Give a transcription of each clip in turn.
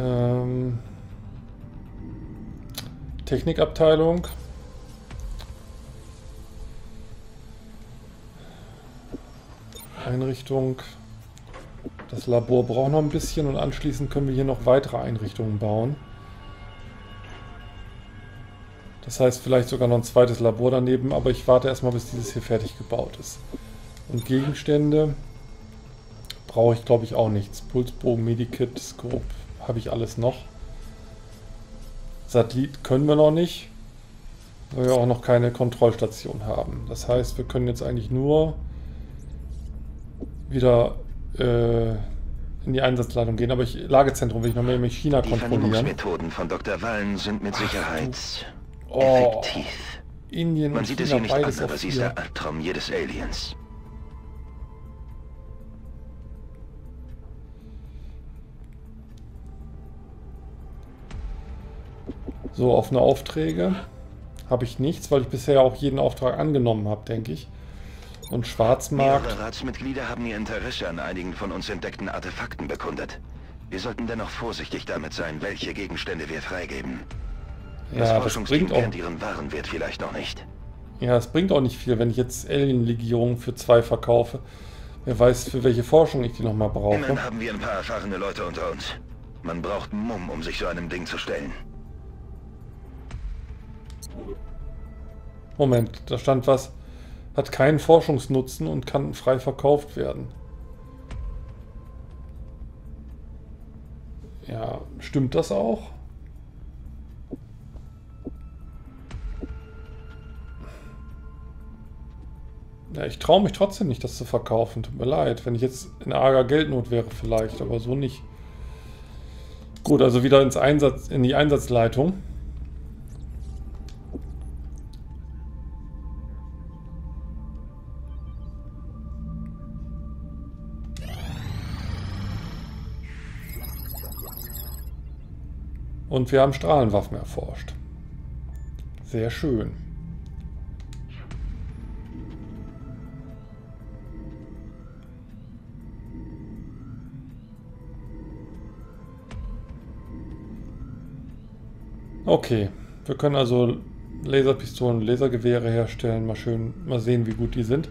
Ähm, Technikabteilung. Einrichtung. Das Labor braucht noch ein bisschen und anschließend können wir hier noch weitere Einrichtungen bauen. Das heißt vielleicht sogar noch ein zweites Labor daneben, aber ich warte erstmal, bis dieses hier fertig gebaut ist. Und Gegenstände brauche ich glaube ich auch nichts. Pulsbogen, Medikit, Scope habe ich alles noch. Satellit können wir noch nicht, weil wir auch noch keine Kontrollstation haben. Das heißt, wir können jetzt eigentlich nur wieder äh, in die Einsatzleitung gehen. Aber ich, Lagezentrum will ich noch mehr mit China kontrollieren. Die Methoden von Dr. Wallen sind mit Sicherheit Ach, oh, effektiv. Indien Man sieht China, es hier nicht an, aber sie ist der Albtraum jedes Aliens. So, offene Aufträge habe ich nichts, weil ich bisher auch jeden Auftrag angenommen habe, denke ich. Und Schwarzmarkt. Mehrere Ratsmitglieder haben ihr Interesse an einigen von uns entdeckten Artefakten bekundet. Wir sollten dennoch vorsichtig damit sein, welche Gegenstände wir freigeben. Das ja, das bringt auch... ihren Warenwert vielleicht noch nicht. Ja, es bringt auch nicht viel, wenn ich jetzt Alien-Legierungen für zwei verkaufe. Wer weiß, für welche Forschung ich die nochmal brauche. Immerhin haben wir ein paar erfahrene Leute unter uns. Man braucht Mumm, um sich so einem Ding zu stellen. Moment, da stand was hat keinen Forschungsnutzen und kann frei verkauft werden. Ja, stimmt das auch? Ja, ich traue mich trotzdem nicht, das zu verkaufen. Tut mir leid. Wenn ich jetzt in arger Geldnot wäre vielleicht, aber so nicht. Gut, also wieder ins Einsatz, in die Einsatzleitung. Und wir haben Strahlenwaffen erforscht. Sehr schön. Okay, wir können also Laserpistolen, Lasergewehre herstellen. Mal schön, mal sehen, wie gut die sind.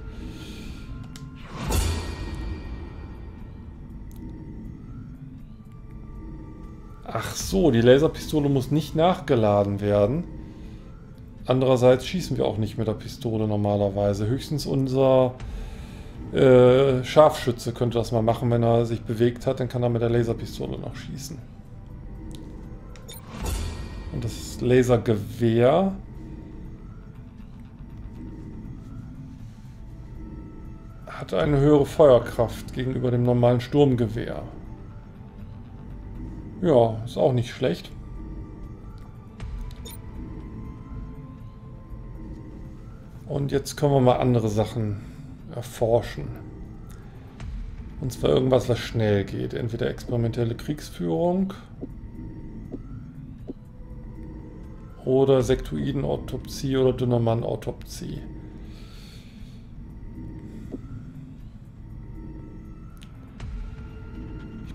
Ach so, die Laserpistole muss nicht nachgeladen werden. Andererseits schießen wir auch nicht mit der Pistole normalerweise. Höchstens unser äh, Scharfschütze könnte das mal machen, wenn er sich bewegt hat, dann kann er mit der Laserpistole noch schießen. Und das Lasergewehr hat eine höhere Feuerkraft gegenüber dem normalen Sturmgewehr. Ja, ist auch nicht schlecht. Und jetzt können wir mal andere Sachen erforschen. Und zwar irgendwas, was schnell geht. Entweder experimentelle Kriegsführung oder Sektoiden-Autopsie oder Dünnermann-Autopsie.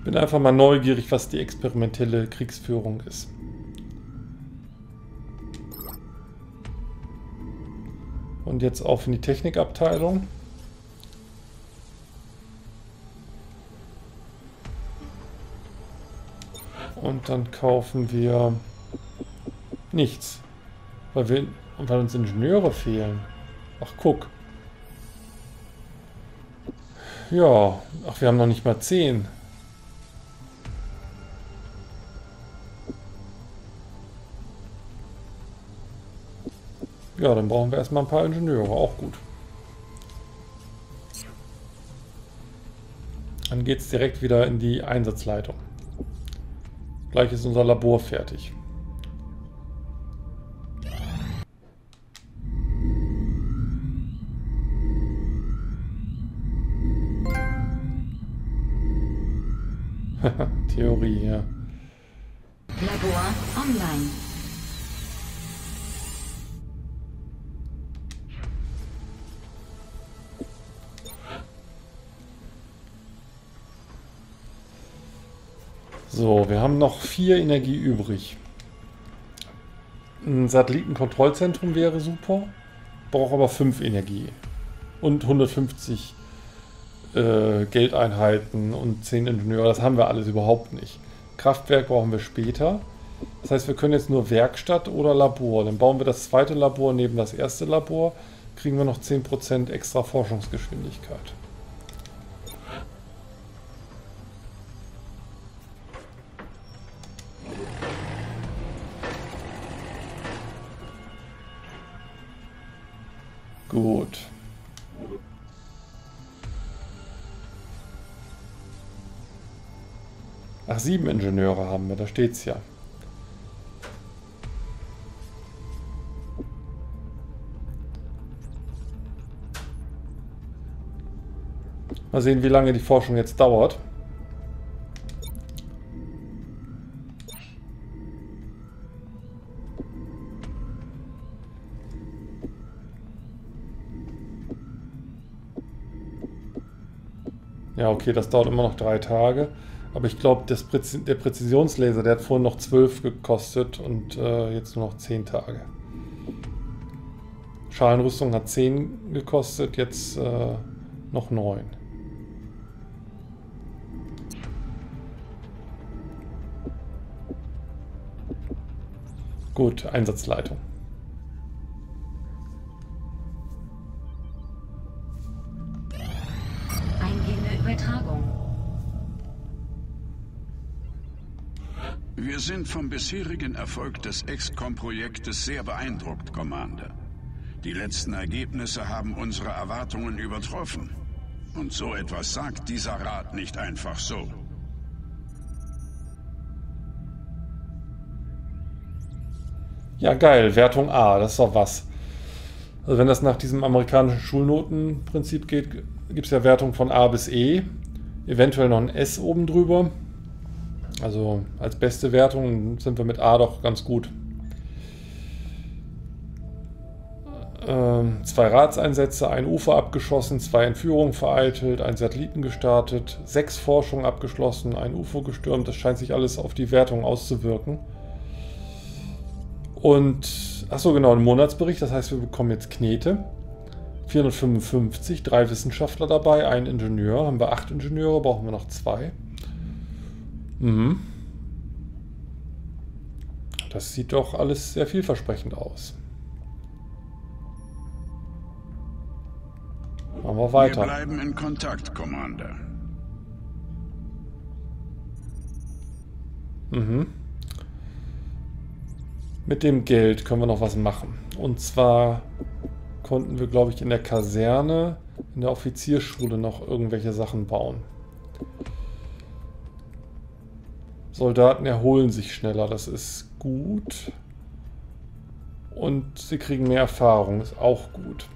Bin einfach mal neugierig, was die experimentelle Kriegsführung ist. Und jetzt auf in die Technikabteilung. Und dann kaufen wir nichts. Weil, wir, weil uns Ingenieure fehlen. Ach, guck. Ja, ach, wir haben noch nicht mal 10. Ja, dann brauchen wir erstmal ein paar Ingenieure, auch gut. Dann geht es direkt wieder in die Einsatzleitung. Gleich ist unser Labor fertig. Theorie, ja. Labor online. So, wir haben noch vier Energie übrig. Ein Satellitenkontrollzentrum wäre super, braucht aber fünf Energie. Und 150 äh, Geldeinheiten und 10 Ingenieure, das haben wir alles überhaupt nicht. Kraftwerk brauchen wir später. Das heißt, wir können jetzt nur Werkstatt oder Labor. Dann bauen wir das zweite Labor neben das erste Labor, kriegen wir noch 10% extra Forschungsgeschwindigkeit. Gut. Ach, sieben Ingenieure haben wir, da steht's ja. Mal sehen, wie lange die Forschung jetzt dauert. Ja, okay, das dauert immer noch drei Tage. Aber ich glaube, der Präzisionslaser, der hat vorhin noch 12 gekostet und äh, jetzt nur noch 10 Tage. Schalenrüstung hat 10 gekostet, jetzt äh, noch 9. Gut, Einsatzleitung. Wir sind vom bisherigen Erfolg des XCOM-Projektes sehr beeindruckt, Commander. Die letzten Ergebnisse haben unsere Erwartungen übertroffen. Und so etwas sagt dieser Rat nicht einfach so. Ja, geil. Wertung A, das ist doch was. Also wenn das nach diesem amerikanischen Schulnotenprinzip geht, gibt es ja Wertung von A bis E. Eventuell noch ein S oben drüber. Also als beste Wertung sind wir mit A doch ganz gut. Ähm, zwei Ratseinsätze, ein Ufer abgeschossen, zwei Entführungen vereitelt, ein Satelliten gestartet, sechs Forschungen abgeschlossen, ein UFO gestürmt. Das scheint sich alles auf die Wertung auszuwirken. Und, achso genau, ein Monatsbericht, das heißt, wir bekommen jetzt Knete. 455, drei Wissenschaftler dabei, ein Ingenieur. Haben wir acht Ingenieure, brauchen wir noch zwei. Mhm. Das sieht doch alles sehr vielversprechend aus. Machen wir weiter. Wir bleiben in Kontakt, Commander. Mhm. Mit dem Geld können wir noch was machen. Und zwar konnten wir, glaube ich, in der Kaserne, in der Offizierschule noch irgendwelche Sachen bauen. Soldaten erholen sich schneller, das ist gut. Und sie kriegen mehr Erfahrung, ist auch gut.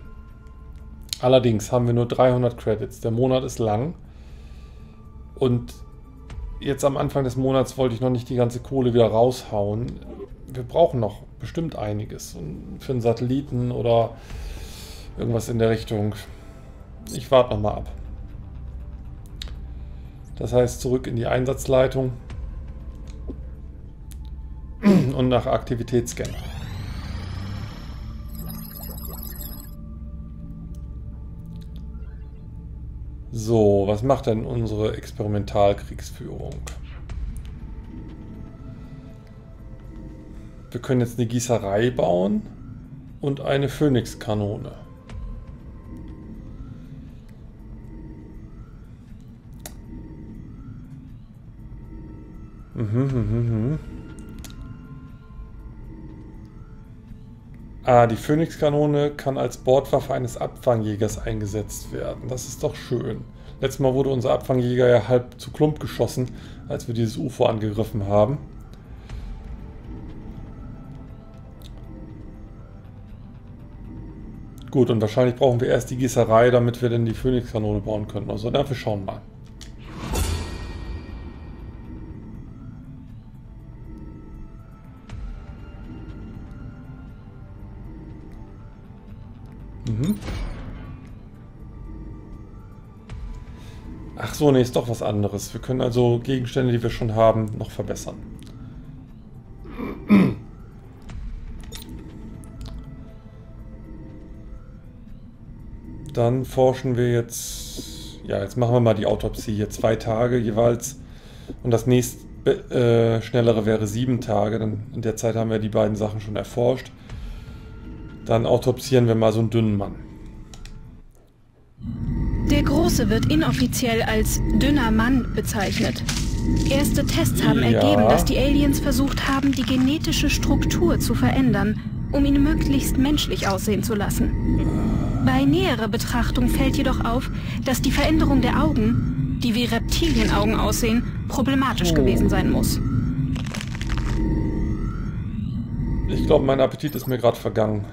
Allerdings haben wir nur 300 Credits. Der Monat ist lang. Und jetzt am Anfang des Monats wollte ich noch nicht die ganze Kohle wieder raushauen. Wir brauchen noch bestimmt einiges. für einen Satelliten oder irgendwas in der Richtung. Ich warte noch mal ab. Das heißt, zurück in die Einsatzleitung und nach Aktivitätsscan. So, was macht denn unsere Experimentalkriegsführung? Wir können jetzt eine Gießerei bauen und eine Phoenix-Kanone. Mhm, mhm, mhm. Ah, die Phoenix-Kanone kann als Bordwaffe eines Abfangjägers eingesetzt werden. Das ist doch schön. Letztes Mal wurde unser Abfangjäger ja halb zu Klump geschossen, als wir dieses UFO angegriffen haben. Gut, und wahrscheinlich brauchen wir erst die Gießerei, damit wir dann die Phoenix-Kanone bauen können. Also, dafür schauen mal. Mhm. Ach so, nee, ist doch was anderes. Wir können also Gegenstände, die wir schon haben, noch verbessern. Dann forschen wir jetzt... Ja, jetzt machen wir mal die Autopsie hier. Zwei Tage jeweils. Und das nächste äh, schnellere wäre sieben Tage. Dann in der Zeit haben wir die beiden Sachen schon erforscht. Dann autopsieren wir mal so einen dünnen Mann. Der Große wird inoffiziell als dünner Mann bezeichnet. Erste Tests haben Ja. ergeben, dass die Aliens versucht haben, die genetische Struktur zu verändern, um ihn möglichst menschlich aussehen zu lassen. Bei näherer Betrachtung fällt jedoch auf, dass die Veränderung der Augen, die wie Reptilienaugen aussehen, problematisch Oh. gewesen sein muss. Ich glaube, mein Appetit ist mir gerade vergangen.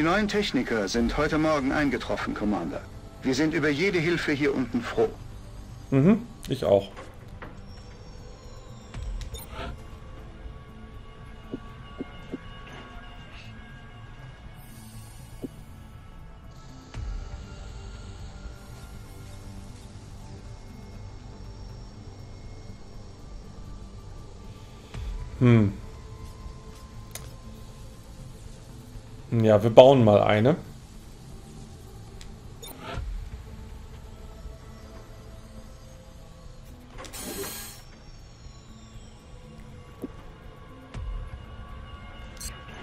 Die neuen Techniker sind heute Morgen eingetroffen, Commander. Wir sind über jede Hilfe hier unten froh. Mhm, ich auch. Hm. Ja, wir bauen mal eine.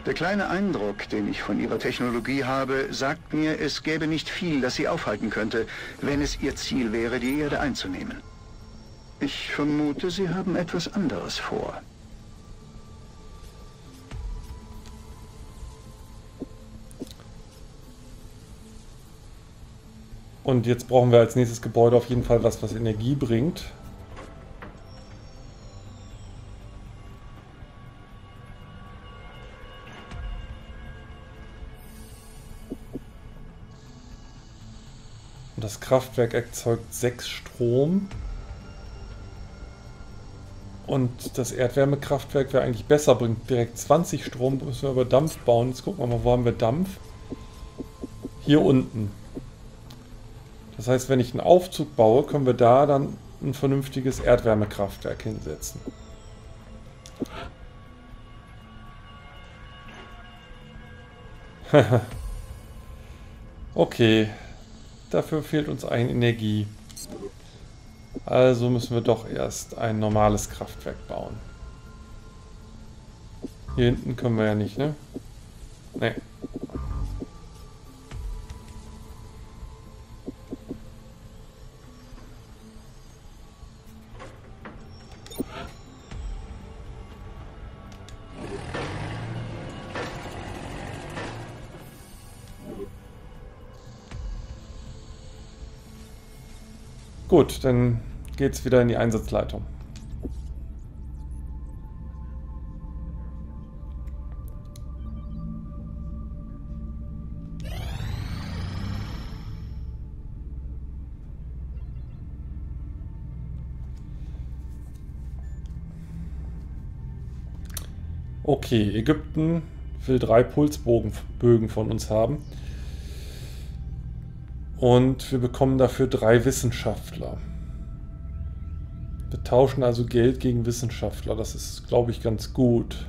Der kleine Eindruck, den ich von Ihrer Technologie habe, sagt mir, es gäbe nicht viel, das Sie aufhalten könnte, wenn es Ihr Ziel wäre, die Erde einzunehmen. Ich vermute, Sie haben etwas anderes vor. Und jetzt brauchen wir als nächstes Gebäude auf jeden Fall was, was Energie bringt. Das Kraftwerk erzeugt 6 Strom. Und das Erdwärmekraftwerk wäre eigentlich besser, bringt direkt 20 Strom, müssen wir aber Dampf bauen. Jetzt gucken wir mal, wo haben wir Dampf? Hier unten. Das heißt, wenn ich einen Aufzug baue, können wir da dann ein vernünftiges Erdwärmekraftwerk hinsetzen. okay, dafür fehlt uns ein Energie. Also müssen wir doch erst ein normales Kraftwerk bauen. Hier hinten können wir ja nicht, ne? Ne. Gut, dann geht's wieder in die Einsatzleitung. Okay, Ägypten will drei Pulsbogen Bögen von uns haben. Und wir bekommen dafür drei Wissenschaftler. Wir tauschen also Geld gegen Wissenschaftler. Das ist, glaube ich, ganz gut.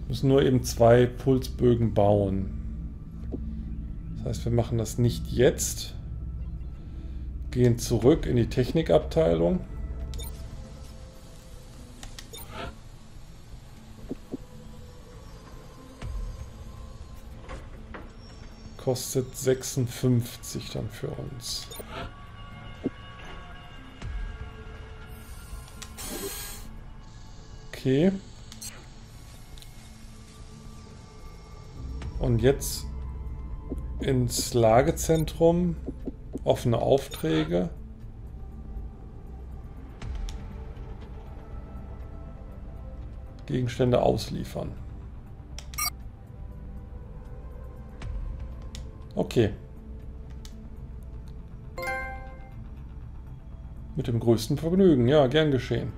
Wir müssen nur eben zwei Pulsbögen bauen. Das heißt, wir machen das nicht jetzt. Gehen zurück in die Technikabteilung. Kostet 56 dann für uns. Okay. Und jetzt ins Lagezentrum. Offene Aufträge. Gegenstände ausliefern. Okay. Mit dem größten Vergnügen. Ja, gern geschehen.